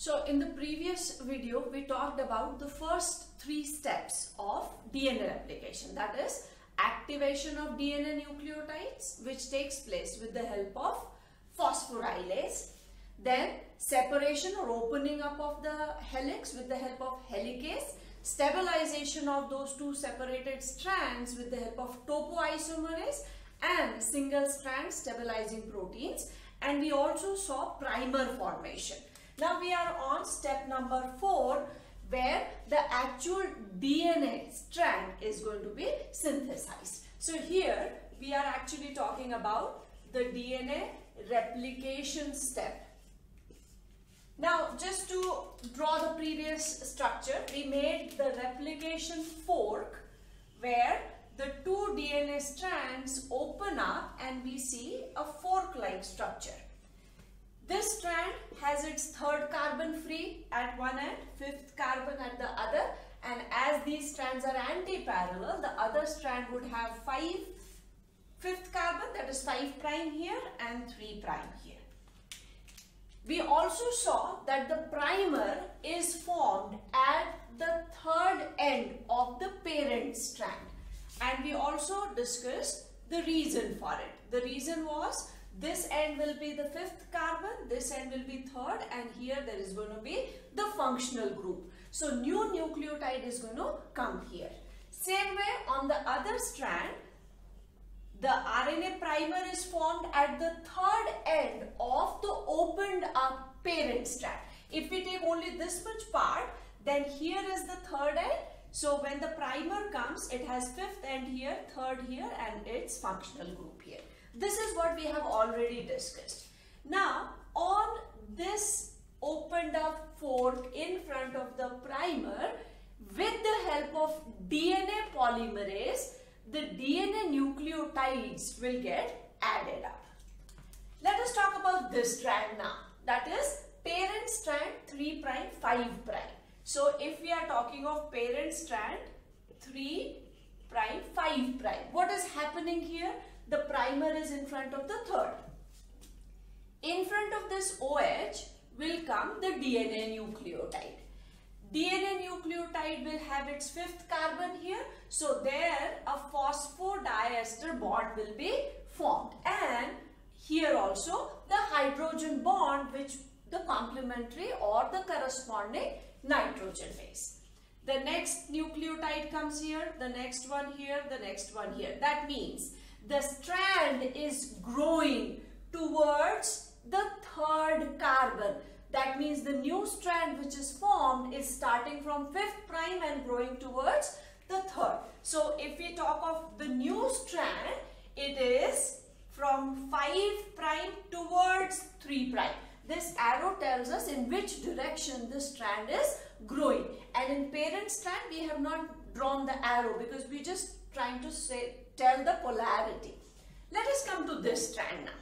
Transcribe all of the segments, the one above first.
So in the previous video, we talked about the first three steps of DNA replication. That is activation of DNA nucleotides, which takes place with the help of phosphorylase. Then separation or opening up of the helix with the help of helicase. Stabilization of those two separated strands with the help of topoisomerase and single strand stabilizing proteins. And we also saw primer formation now we are on step number 4 where the actual DNA strand is going to be synthesized. So here we are actually talking about the DNA replication step. Now just to draw the previous structure, we made the replication fork where the two DNA strands open up and we see a fork-like structure. This strand has its third carbon free at one end, fifth carbon at the other and as these strands are anti-parallel, the other strand would have five fifth carbon that is 5 prime here and 3 prime here. We also saw that the primer is formed at the third end of the parent strand and we also discussed the reason for it. The reason was this end will be the fifth carbon, this end will be third and here there is going to be the functional group. So new nucleotide is going to come here. Same way on the other strand, the RNA primer is formed at the third end of the opened up parent strand. If we take only this much part, then here is the third end. So when the primer comes, it has fifth end here, third here and its functional group here. This is what we have already discussed. Now, on this opened up fork in front of the primer, with the help of DNA polymerase, the DNA nucleotides will get added up. Let us talk about this strand now. That is parent strand 3 prime 5 prime. So if we are talking of parent strand 3 prime 5 prime. What is happening here? The primer is in front of the third. In front of this OH will come the DNA nucleotide. DNA nucleotide will have its fifth carbon here. So there a phosphodiester bond will be formed. And here also the hydrogen bond which the complementary or the corresponding nitrogen base. The next nucleotide comes here, the next one here, the next one here. That means the strand is growing towards the third carbon. That means the new strand which is formed is starting from fifth prime and growing towards the third. So if we talk of the new strand, it is from 5 prime towards 3 prime. This arrow tells us in which direction the strand is growing. And in parent strand, we have not drawn the arrow because we're just trying to say tell the polarity. Let us come to this strand now.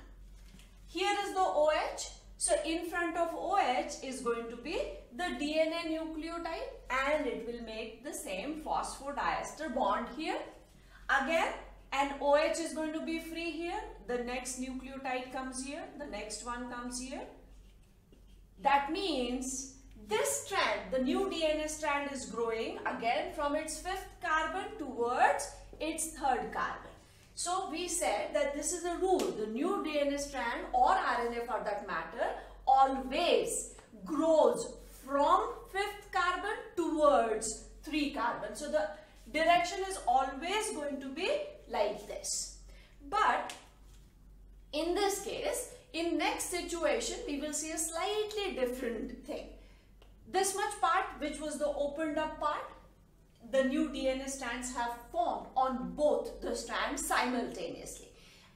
Here is the OH. So in front of OH is going to be the DNA nucleotide and it will make the same phosphodiester bond here. Again an OH is going to be free here. The next nucleotide comes here. The next one comes here. That means this strand, the new DNA strand is growing again from its fifth carbon towards its third carbon. So we said that this is a rule. The new DNA strand or RNA for that matter always grows from fifth carbon towards three carbon. So the direction is always going to be like this. But in this case, in next situation, we will see a slightly different thing. This much part, which was the opened up part, the new DNA strands have formed on both the strands simultaneously.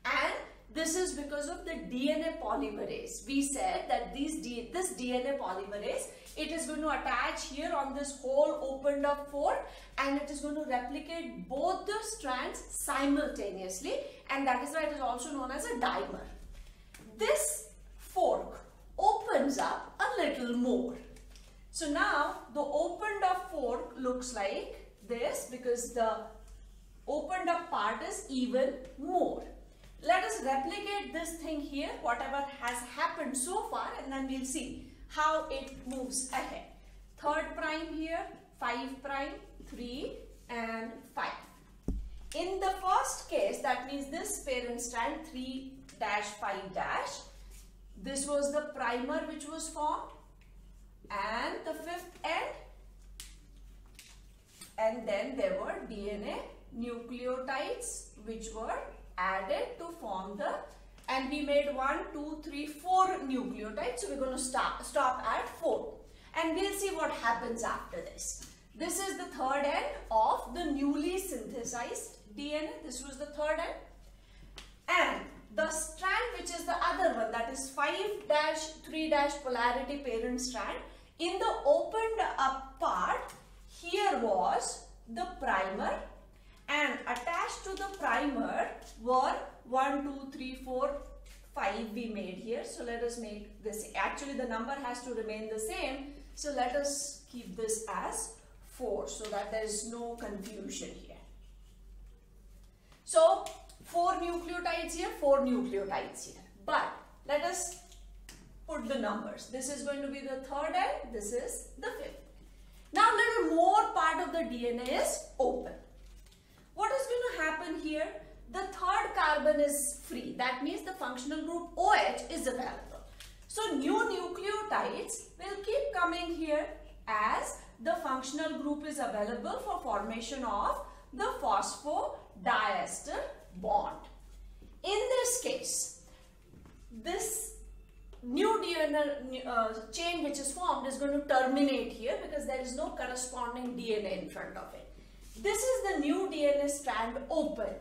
And this is because of the DNA polymerase. We said that these D this DNA polymerase, it is going to attach here on this whole opened up fork and it is going to replicate both the strands simultaneously and that is why it is also known as a dimer. This fork opens up a little more. So now the opened up fork looks like this because the opened up part is even more. Let us replicate this thing here, whatever has happened so far and then we'll see how it moves ahead. Third prime here, 5 prime, 3 and 5. In the first case, that means this parent strand 3 dash 5 dash, this was the primer which was formed and the fifth end and then there were DNA nucleotides which were added to form the and we made one, two, three, four nucleotides. So we're going to stop, stop at 4 and we'll see what happens after this. This is the third end of the newly synthesized DNA. This was the third end. And the strand which is the other one that is 5-3- polarity parent strand in the opened up part here was the primer and attached to the primer were 1, 2, 3, 4, 5 we made here. So let us make this. Actually the number has to remain the same. So let us keep this as 4 so that there is no confusion here. So 4 nucleotides here, 4 nucleotides here. But let us put the numbers. This is going to be the third end, this is the fifth. Now little more part of the DNA is open. What is going to happen here? The third carbon is free. That means the functional group OH is available. So new nucleotides will keep coming here as the functional group is available for formation of the phosphodiester bond. In this case, this new DNA uh, chain which is formed is going to terminate here because there is no corresponding DNA in front of it. This is the new DNA strand open.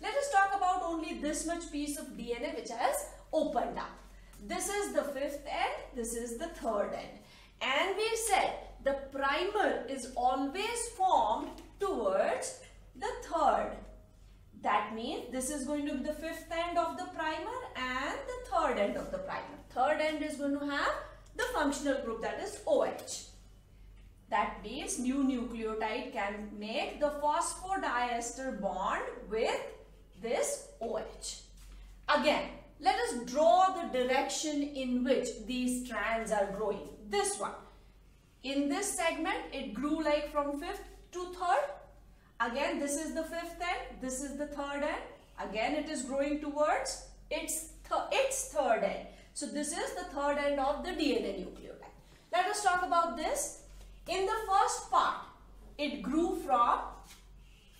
Let us talk about only this much piece of DNA which has opened up. This is the fifth end, this is the third end. And we said the primer is always formed towards the third. That means this is going to be the fifth end of the primer and the third end of the primer. End is going to have the functional group that is OH. That means new nucleotide can make the phosphodiester bond with this OH. Again, let us draw the direction in which these strands are growing. This one. In this segment, it grew like from fifth to third. Again, this is the fifth end. This is the third end. Again, it is growing towards its, th its third end. So, this is the third end of the DNA nucleotide. Let us talk about this. In the first part, it grew from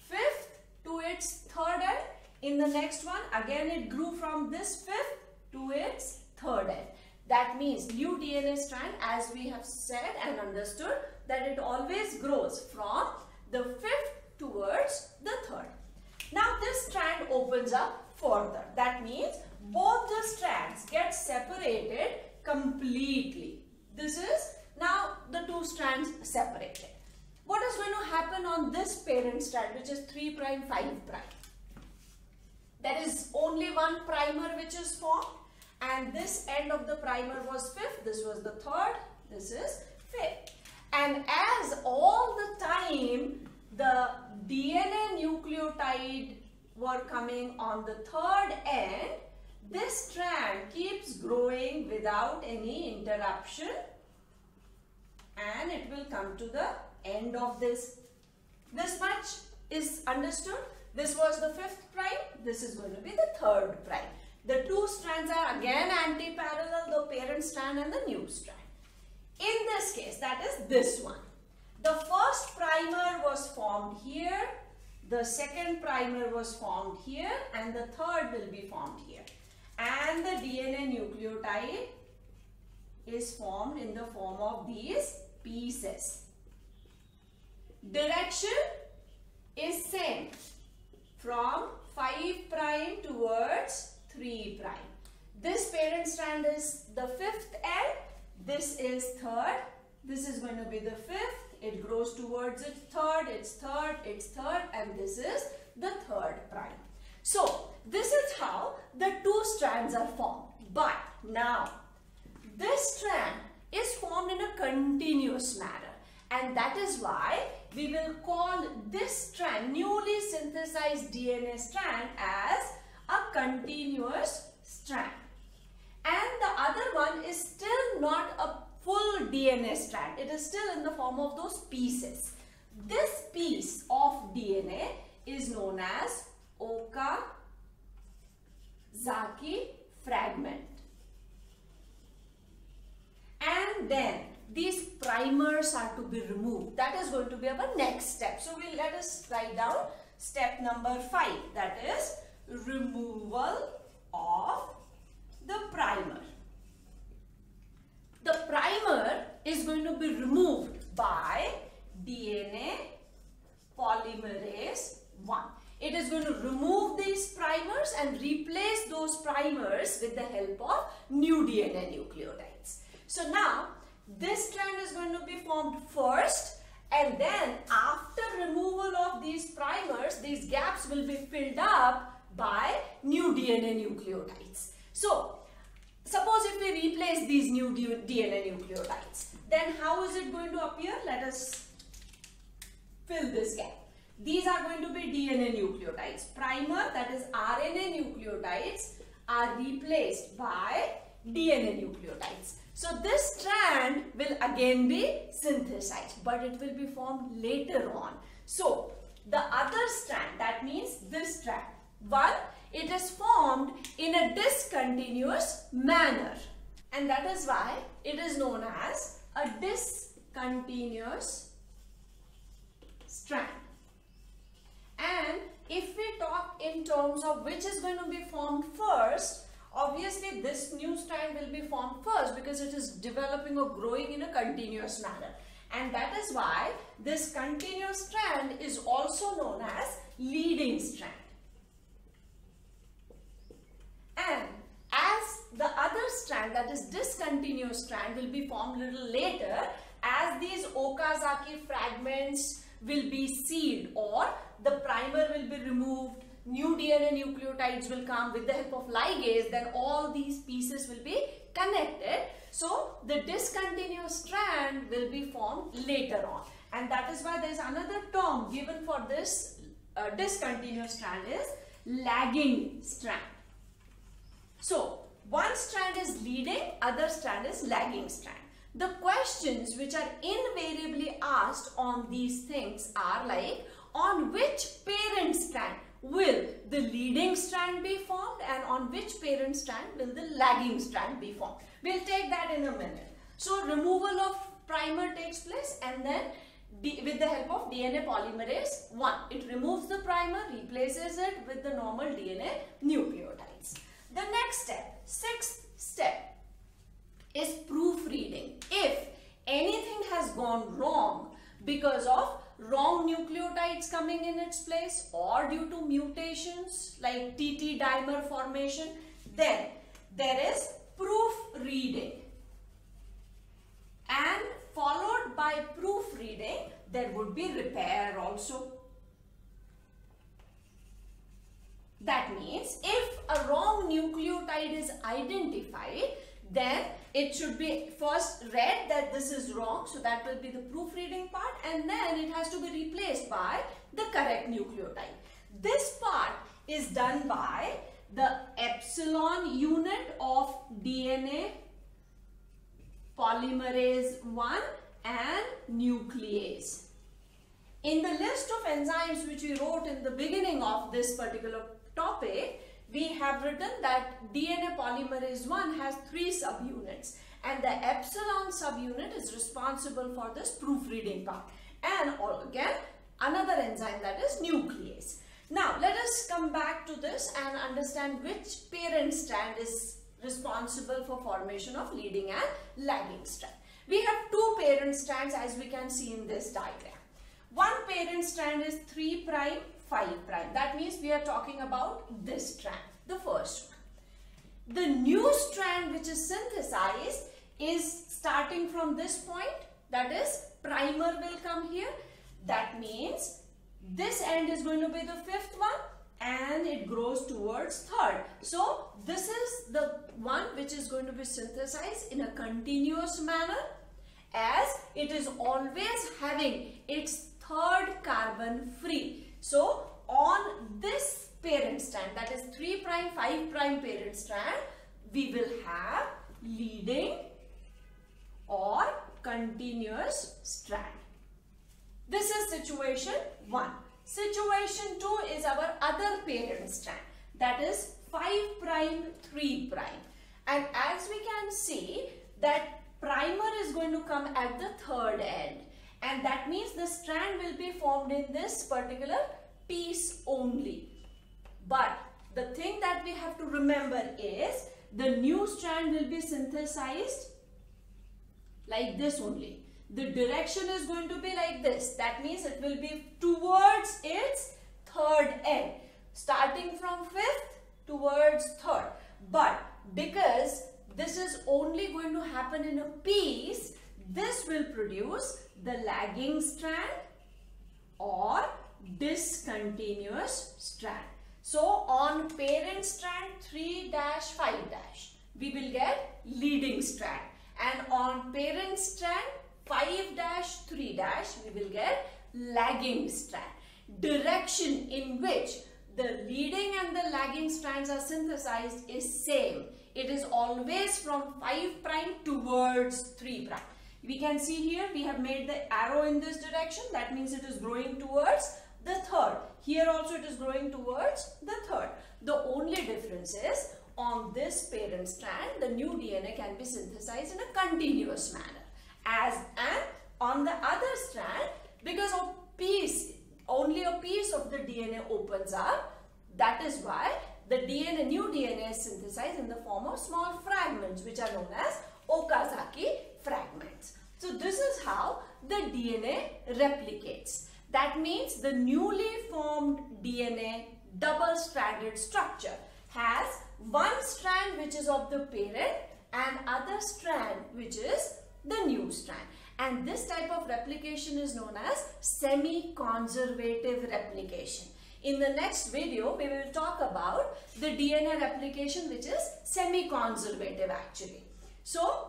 fifth to its third end. In the next one, again it grew from this fifth to its third end. That means new DNA strand as we have said and understood that it always grows from the fifth towards the third. Now this strand opens up further. That means both the strands get separated completely. This is now the two strands separated. What is going to happen on this parent strand which is 3 prime 5 prime? There is only one primer which is formed and this end of the primer was fifth, this was the third, this is fifth. And as all the time the DNA nucleotide were coming on the third end, this strand keeps growing without any interruption and it will come to the end of this. This much is understood. This was the fifth prime. This is going to be the third prime. The two strands are again anti-parallel, the parent strand and the new strand. In this case, that is this one. The first primer was formed here, the second primer was formed here and the third will be formed here. And the DNA nucleotide is formed in the form of these pieces. Direction is same from 5 prime towards 3 prime. This parent strand is the fifth end. This is third. This is going to be the fifth. It grows towards its third, its third, its third and this is the third prime. So, this is how the two strands are formed. But now, this strand is formed in a continuous manner and that is why we will call this strand, newly synthesized DNA strand as a continuous strand. And the other one is still not a full DNA strand. It is still in the form of those pieces. This piece of DNA is known as Okazaki fragment. And then these primers are to be removed. That is going to be our next step. So we'll let us write down step number 5 that is removal of the primer. The primer is going to be removed by DNA polymerase 1. It is going to remove these primers and replace those primers with the help of new DNA nucleotides. So now this strand is going to be formed first and then after removal of these primers, these gaps will be filled up by new DNA nucleotides. So, suppose if we replace these new DNA nucleotides, then how is it going to appear? Let us fill this gap. These are going to be DNA nucleotides. Primer, that is RNA nucleotides, are replaced by DNA nucleotides. So this strand will again be synthesized, but it will be formed later on. So the other strand, that means this strand, one, it is formed in a discontinuous manner. And that is why it is known as a discontinuous terms of which is going to be formed first, obviously this new strand will be formed first because it is developing or growing in a continuous manner. And that is why this continuous strand is also known as leading strand. And as the other strand that is discontinuous strand will be formed little later as these Okazaki fragments will be sealed or the primer will be removed new DNA nucleotides will come with the help of ligase, then all these pieces will be connected. So the discontinuous strand will be formed later on. And that is why there is another term given for this uh, discontinuous strand is lagging strand. So one strand is leading, other strand is lagging strand. The questions which are invariably asked on these things are like on which parent strand will the leading strand be formed and on which parent strand will the lagging strand be formed. We'll take that in a minute. So removal of primer takes place and then with the help of DNA polymerase 1. It removes the primer, replaces it with the normal DNA nucleotides. The next step, sixth step is proofreading. If anything has gone wrong because of wrong nucleotides coming in its place or due to mutations like TT dimer formation, then there is proofreading. And followed by proofreading, there would be repair also. That means if a wrong nucleotide is identified, then it should be first read that this is wrong so that will be the proofreading part and then it has to be replaced by the correct nucleotide. This part is done by the epsilon unit of DNA polymerase 1 and nuclease. In the list of enzymes which we wrote in the beginning of this particular topic, we have written that DNA polymerase 1 has three subunits and the epsilon subunit is responsible for this proofreading part and again another enzyme that is nuclease. Now let us come back to this and understand which parent strand is responsible for formation of leading and lagging strand. We have two parent strands as we can see in this diagram. One parent strand is 3 prime 5 prime. That means we are talking about this strand, the first one. The new strand which is synthesized is starting from this point. That is primer will come here. That means this end is going to be the fifth one and it grows towards third. So this is the one which is going to be synthesized in a continuous manner as it is always having its third carbon free. So on this parent strand that is 3 prime 5 prime parent strand we will have leading or continuous strand. This is situation 1. Situation 2 is our other parent strand that is 5 prime 3 prime and as we can see that primer is going to come at the third end and that means the strand will be formed in this particular piece only. But the thing that we have to remember is the new strand will be synthesized like this only. The direction is going to be like this. That means it will be towards its third end. Starting from fifth towards third. But because this is only going to happen in a piece, this will produce the lagging strand or discontinuous strand. So on parent strand 3 dash 5 dash we will get leading strand and on parent strand 5 dash 3 dash we will get lagging strand. Direction in which the leading and the lagging strands are synthesized is same. It is always from 5 prime towards 3 prime. We can see here we have made the arrow in this direction. That means it is growing towards the third. Here also it is growing towards the third. The only difference is on this parent strand, the new DNA can be synthesized in a continuous manner. As and on the other strand, because of piece, only a piece of the DNA opens up, that is why the DNA, new DNA is synthesized in the form of small fragments which are known as Okazaki fragments. So this is how the DNA replicates. That means the newly formed DNA double-stranded structure has one strand which is of the parent and other strand which is the new strand. And this type of replication is known as semi-conservative replication. In the next video, we will talk about the DNA replication which is semi-conservative actually. So,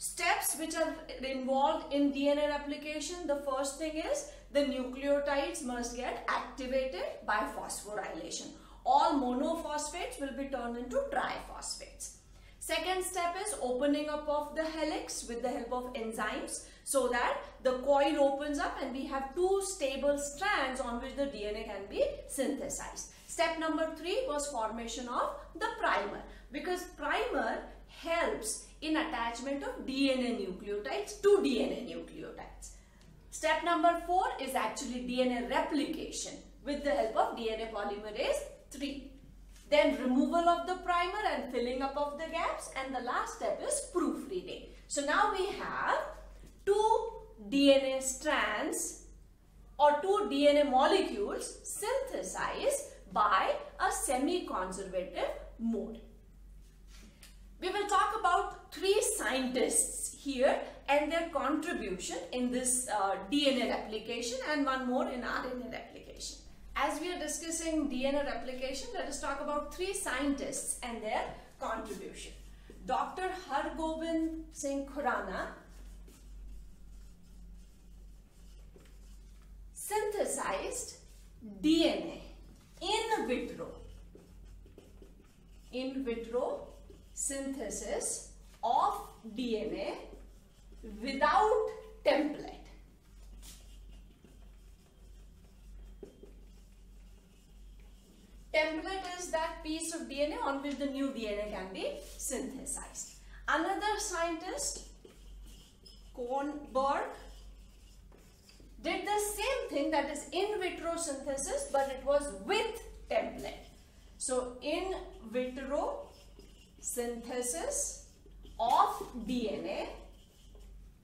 steps which are involved in DNA replication, the first thing is the nucleotides must get activated by phosphorylation. All monophosphates will be turned into triphosphates. Second step is opening up of the helix with the help of enzymes so that the coil opens up and we have two stable strands on which the DNA can be synthesized. Step number three was formation of the primer because primer helps in attachment of DNA nucleotides to DNA nucleotides. Step number 4 is actually DNA replication with the help of DNA polymerase 3. Then removal of the primer and filling up of the gaps and the last step is proofreading. So now we have two DNA strands or two DNA molecules synthesized by a semi-conservative mode. We will talk about three scientists here and their contribution in this uh, DNA replication and one more in RNA replication. As we are discussing DNA replication, let us talk about three scientists and their contribution. Dr. Hargobind Singh Khurana synthesized DNA in vitro. In vitro synthesis of DNA without template. Template is that piece of DNA on which the new DNA can be synthesized. Another scientist, Kornberg, did the same thing that is in vitro synthesis but it was with template. So in vitro synthesis of DNA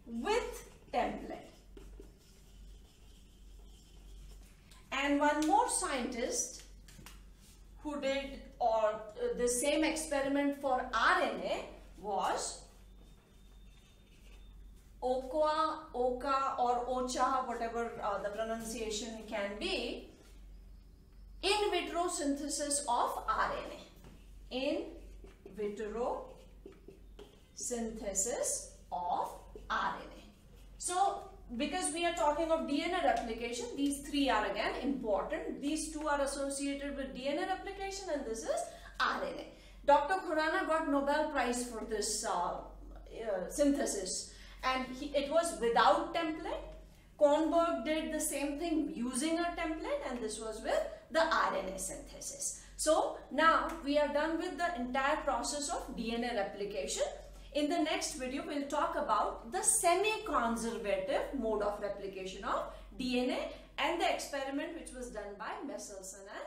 with template. And one more scientist who did or uh, the same experiment for RNA was Oka, Oka or Ocha, whatever uh, the pronunciation can be, in vitro synthesis of RNA. In synthesis of RNA. So, because we are talking of DNA replication, these three are again important. These two are associated with DNA replication and this is RNA. Dr. Khurana got Nobel Prize for this uh, uh, synthesis and he, it was without template. Kornberg did the same thing using a template and this was with the RNA synthesis. So now we are done with the entire process of DNA replication. In the next video, we'll talk about the semi-conservative mode of replication of DNA and the experiment which was done by Meselson and